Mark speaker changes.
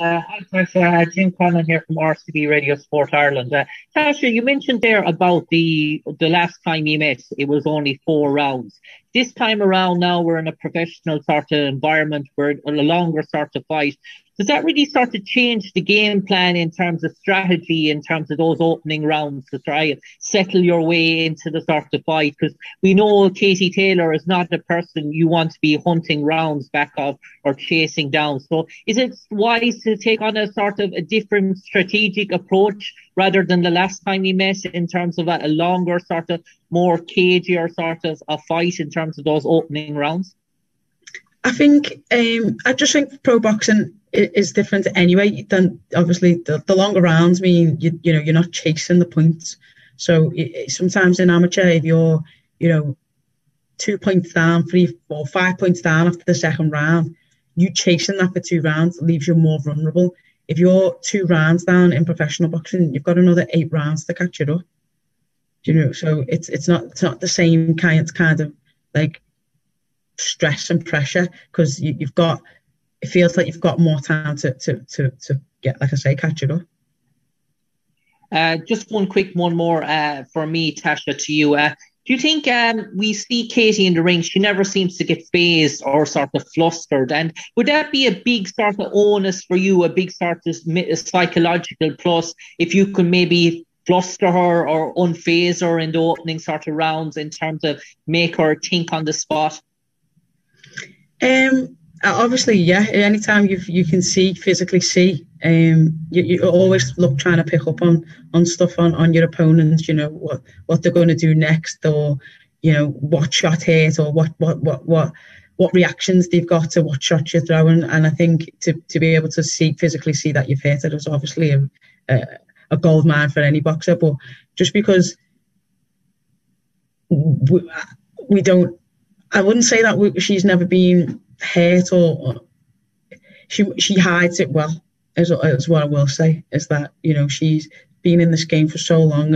Speaker 1: Uh, hi, uh, Jim Conlan here from RCB Radio Sport Ireland. Uh, Tasha, you mentioned there about the the last time you met, it was only four rounds. This time around, now we're in a professional sort of environment, we're a longer sort of fight does that really start to change the game plan in terms of strategy, in terms of those opening rounds to try and settle your way into the sort of fight? Because we know Katie Taylor is not the person you want to be hunting rounds back off or chasing down. So is it wise to take on a sort of a different strategic approach rather than the last time we met in terms of a, a longer sort of more cagier sort of a fight in terms of those opening rounds?
Speaker 2: I think um, I just think pro boxing is different anyway. Than obviously the, the longer rounds mean you you know you're not chasing the points. So it, sometimes in amateur, if you're you know two points down, three four five points down after the second round, you chasing that for two rounds leaves you more vulnerable. If you're two rounds down in professional boxing, you've got another eight rounds to catch it up. You know? So it's it's not it's not the same kind kind of like stress and pressure because you, have got it feels like you've got more time to to to, to get like I say catch it up.
Speaker 1: Uh, just one quick one more uh, for me, Tasha, to you. Uh, do you think um, we see Katie in the ring? She never seems to get phased or sort of flustered. And would that be a big sort of onus for you, a big sort of psychological plus if you can maybe fluster her or unphase her in the opening sort of rounds in terms of make her think on the spot?
Speaker 2: Um, obviously, yeah. Anytime you you can see physically see, um, you, you always look trying to pick up on on stuff on on your opponents. You know what what they're going to do next, or you know what shot hit, or what what what what what reactions they've got to what shots you're throwing. And I think to to be able to see physically see that you've hit it is obviously a, a, a gold mine for any boxer. But just because we, we don't I wouldn't say that we, she's never been hurt or, she she hides it well. Is, is what I will say. Is that you know she's been in this game for so long